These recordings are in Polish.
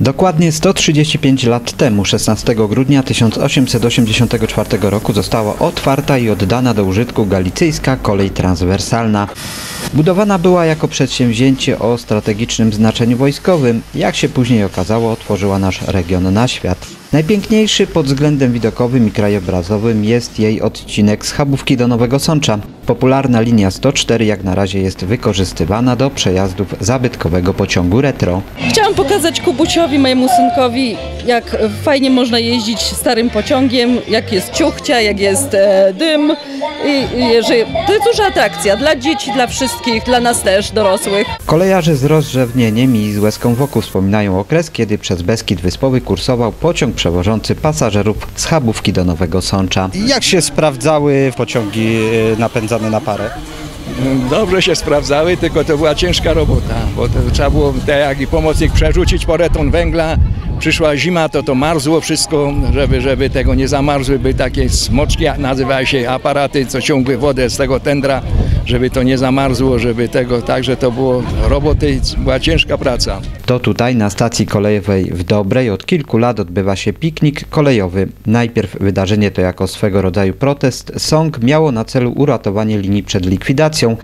Dokładnie 135 lat temu, 16 grudnia 1884 roku została otwarta i oddana do użytku galicyjska kolej transwersalna. Budowana była jako przedsięwzięcie o strategicznym znaczeniu wojskowym. Jak się później okazało, otworzyła nasz region na świat. Najpiękniejszy pod względem widokowym i krajobrazowym jest jej odcinek z Chabówki do Nowego Sącza. Popularna linia 104 jak na razie jest wykorzystywana do przejazdów zabytkowego pociągu retro. Chciałam pokazać Kubusiowi, mojemu synkowi, jak fajnie można jeździć starym pociągiem, jak jest ciuchcia, jak jest e, dym. I, i że to jest duża atrakcja dla dzieci, dla wszystkich, dla nas też, dorosłych. Kolejarze z rozrzewnieniem i z łezką wokół wspominają okres, kiedy przez Beskid Wyspowy kursował pociąg przewożący pasażerów z Chabówki do Nowego Sącza. Jak się sprawdzały pociągi e, napędzane na parę? Dobrze się sprawdzały, tylko to była ciężka robota, bo to trzeba było tak jak i pomocnik przerzucić parę ton węgla. Przyszła zima, to to marzło wszystko, żeby, żeby tego nie zamarzły, by takie smoczki, nazywały się aparaty, co ciągły wodę z tego tędra, żeby to nie zamarzło, żeby tego, także to było roboty, była ciężka praca. To tutaj na stacji kolejowej w Dobrej od kilku lat odbywa się piknik kolejowy. Najpierw wydarzenie to jako swego rodzaju protest. Song miało na celu uratowanie linii przed likwidacją.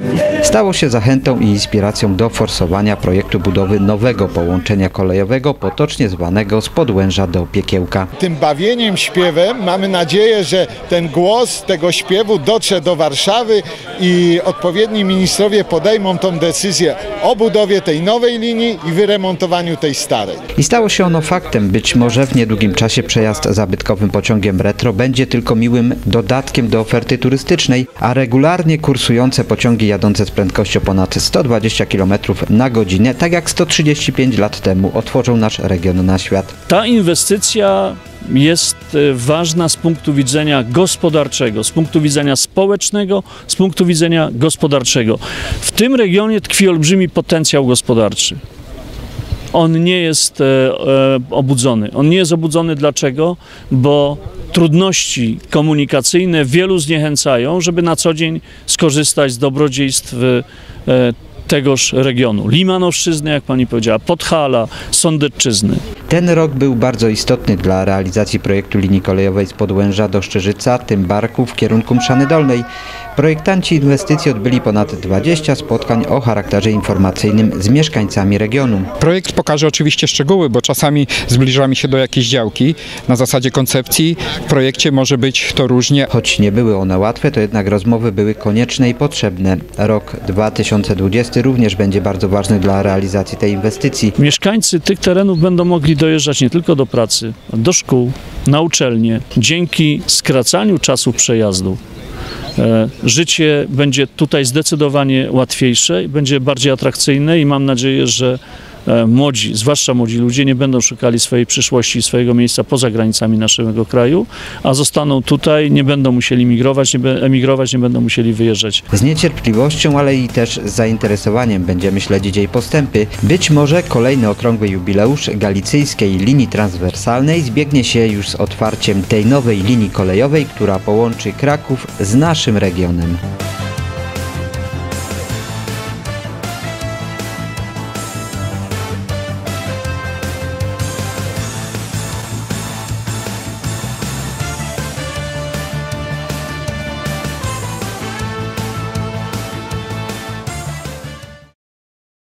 Stało się zachętą i inspiracją do forsowania projektu budowy nowego połączenia kolejowego, potocznie zwanego z Podłęża do Piekiełka. tym bawieniem, śpiewem mamy nadzieję, że ten głos tego śpiewu dotrze do Warszawy i odpowiedni ministrowie podejmą tą decyzję o budowie tej nowej linii i wyremontowaniu tej starej. I stało się ono faktem. Być może w niedługim czasie przejazd zabytkowym pociągiem retro będzie tylko miłym dodatkiem do oferty turystycznej, a regularnie kursujące pociągi jadące z prędkością ponad 120 km na godzinę, tak jak 135 lat temu, otworzą nasz region na świat. Ta inwestycja jest e, ważna z punktu widzenia gospodarczego, z punktu widzenia społecznego, z punktu widzenia gospodarczego. W tym regionie tkwi olbrzymi potencjał gospodarczy. On nie jest e, e, obudzony. On nie jest obudzony dlaczego? Bo trudności komunikacyjne wielu zniechęcają, żeby na co dzień skorzystać z dobrodziejstw e, tegoż regionu. Limanowszczyzny, jak pani powiedziała, Podhala, Sądecczyzny. Ten rok był bardzo istotny dla realizacji projektu linii kolejowej z Podłęża do Szczyżyca, tym barku w kierunku Mszany Dolnej. Projektanci inwestycji odbyli ponad 20 spotkań o charakterze informacyjnym z mieszkańcami regionu. Projekt pokaże oczywiście szczegóły, bo czasami zbliżamy się do jakiejś działki. Na zasadzie koncepcji w projekcie może być to różnie. Choć nie były one łatwe, to jednak rozmowy były konieczne i potrzebne. Rok 2020 również będzie bardzo ważny dla realizacji tej inwestycji. Mieszkańcy tych terenów będą mogli dojeżdżać nie tylko do pracy, do szkół, na uczelnie. Dzięki skracaniu czasu przejazdu e, życie będzie tutaj zdecydowanie łatwiejsze, będzie bardziej atrakcyjne i mam nadzieję, że młodzi, zwłaszcza młodzi ludzie, nie będą szukali swojej przyszłości, swojego miejsca poza granicami naszego kraju, a zostaną tutaj, nie będą musieli nie emigrować, nie będą musieli wyjeżdżać. Z niecierpliwością, ale i też z zainteresowaniem będziemy śledzić jej postępy. Być może kolejny okrągły jubileusz galicyjskiej linii transwersalnej zbiegnie się już z otwarciem tej nowej linii kolejowej, która połączy Kraków z naszym regionem.